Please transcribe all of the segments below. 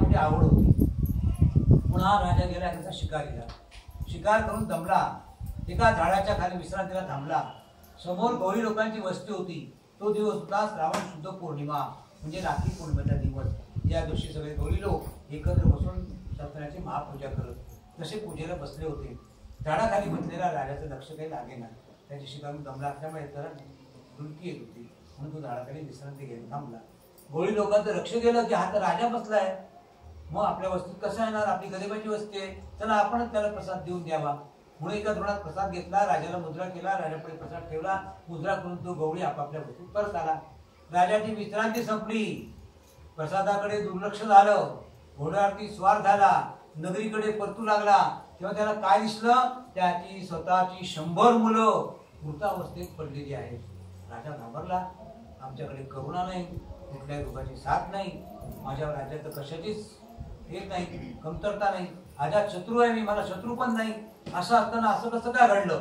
मोठी आवड होती. पुन्हा राजा गेला त्याचा शिकारीला शिकार करून दमला. एका झाडाच्या खाली विश्रांतीला थांबला. समोर गवळी लोकांची वस्ती होती. तो दिवस होता श्रावण शुद्ध पौर्णिमा म्हणजे राखी पौर्णिमेचा दिवस. या दिवशी सगळे गवळी लोक एकत्र बसून सत्यनाची महापूजा करत तसे पूजेला बसले होते. झाडाखाली बसलेला राजाचं लक्ष काही लागेना त्याची शिकार दमला. असल्यामुळे तर डुलकी येत होती. म्हणून तो झाडाखाली विश्रांती घेऊन थांबला. गोळी लोकांचं लक्ष गेलं की हा तर राजा बसलाय. मग आपल्या वस्तीत कसं येणार? आपली गरिबाची वस्ती आहे. चला आपणच त्याला प्रसाद देऊन द्यावा. म्हणून एका धोरणात प्रसाद घेतला राजाला मुद्रा केला राजापुढे प्रसाद ठेवला. मुद्रा करून तो गवळी आपापल्या वस्तीत परत आला राजाची विश्रांती संपली. प्रसादाकडे दुर्लक्ष झालं. घोड्यावरती स्वार झाला. नगरीकडे परतू लागला. तेव्हा त्याला काय दिसलं? त्याची स्वतःची शंभर मुलं मृतावस्थेत पडलेली आहेत. राजा घाबरला. आमच्याकडे करुणा नाही. कुठल्याही रोगाची साथ नाही. माझ्या राज्यात तर कशाचीच हे नाही कमतरता नाही. आजात शत्रू आहे मी मला शत्रू पण नाही. असं असताना असं कसं काय घडलं?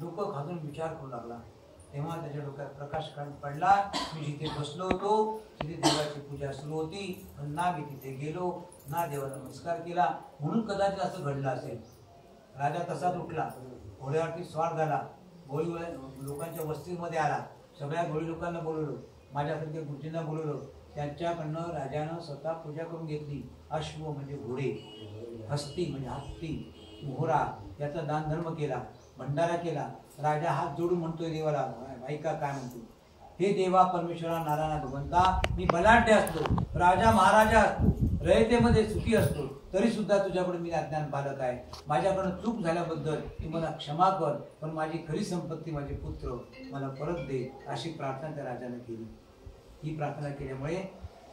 डोकं खाजून विचार करू लागला. तेव्हा त्याच्या डोक्यात प्रकाश काढून पडला. मी जिथे बसलो होतो तिथे देवाची पूजा सुरू होती. पण ना मी तिथे गेलो ना देवाला नमस्कार केला. म्हणून कदाचित असं घडलं असेल. राजा तसाच उठला. घोड्यावरती स्वार झाला. गोळी लोकांच्या वस्तीमध्ये आला. सगळ्या गोळी लोकांना बोलवलं. माझ्यासारख्या गुरुजींना बोलवलं त्यांच्याकडनं राजानं स्वतः पूजा करून घेतली. अश्व म्हणजे घोडे हस्ती म्हणजे हत्ती मोहरा याचा दानधर्म केला भंडारा केला. राजा हात जोडून म्हणतोय देवाला ऐका काय म्हणतो? हे देवा परमेश्वरा नारायणा भगवंता मी बलाढ्य असतो. राजा महाराजा असतो. रयतेमध्ये सुखी असतो तरी सुद्धा तुझ्याकडे मी अज्ञान बालक आहे. माझ्याकडनं चूक झाल्याबद्दल तू मला क्षमा कर पण माझी खरी संपत्ती माझे पुत्र मला परत दे अशी प्रार्थना त्या राजाने केली. ही प्रार्थना केल्यामुळे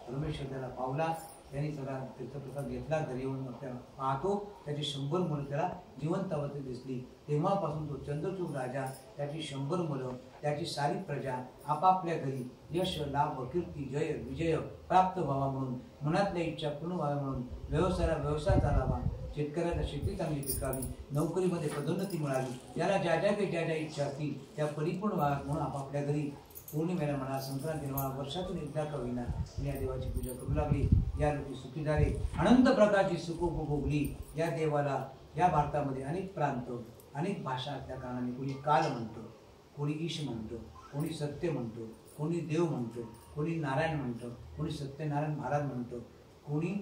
परमेश्वर त्याला पावला. त्यांनी सगळा तीर्थप्रसाद घेतला घरी येऊन पाहतो. त्याची शंभर मुलं त्याला जिवंत अवस्थेत दिसली. तेव्हापासून तो चंद्रचूड राजा त्याची शंभर मुलं त्याची सारी प्रजा आपापल्या घरी यश लाभ कीर्ती जय विजय प्राप्त व्हावा म्हणून मनातल्या इच्छा पूर्ण व्हाव्या म्हणून व्यवसायाला व्यवसाय चालावा शेतकऱ्याला शेती चांगली पिकावी नोकरीमध्ये पदोन्नती मिळावी याला ज्या ज्या काही ज्या ज्या इच्छा असतील त्या परिपूर्ण व्हाव्यात म्हणून आपापल्या घरी पौर्णिमेला म्हणा संक्रांती म्हणा वर्षातून एकदा कवीना मी या देवाची पूजा करू लागली. या लोकी सुखी झाले अनंत प्रकारची सुख भोगली या देवाला या भारतामध्ये अनेक प्रांत अनेक भाषा असल्या कारणाने कोणी काल म्हणतो कोणी ईश म्हणतो कोणी सत्य म्हणतो कोणी देव म्हणतो कोणी नारायण म्हणतो कोणी सत्यनारायण महाराज म्हणतो कोणी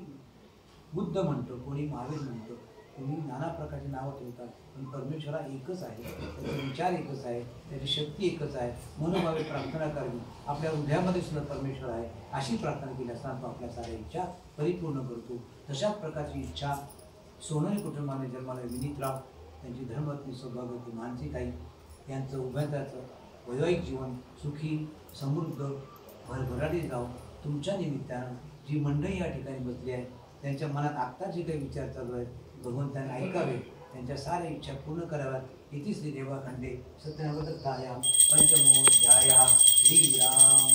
बुद्ध म्हणतो कोणी महावीर म्हणतो. तुम्ही नाना प्रकारची नावं ठेवतात. पण परमेश्वरा एकच आहे. त्याचा विचार एकच आहे. त्याची शक्ती एकच आहे. मनोभावे प्रार्थना करणे. आपल्या हृदयामध्ये सुद्धा परमेश्वर आहे. अशी प्रार्थना केली असताना तो आपल्या साऱ्या इच्छा परिपूर्ण करतो. तशाच प्रकारची इच्छा सोनरी कुटुंबाने जन्माला विनीतराव त्यांची धर्मपत्नी सौभाग्यवती मानसिक आई यांचं उभयताचं वैवाहिक जीवन सुखी समृद्ध भरभराटी जाऊ तुमच्या निमित्तानं जी मंडळी या ठिकाणी बसली आहे त्यांच्या मनात आत्ता जे काही विचार चालू आहेत भगवंतांना ऐकावे त्यांच्या साऱ्या इच्छा पूर्ण कराव्यात. इतिश्री देवाखंडे सत्यनाम पंचमो ध्याया श्रीराम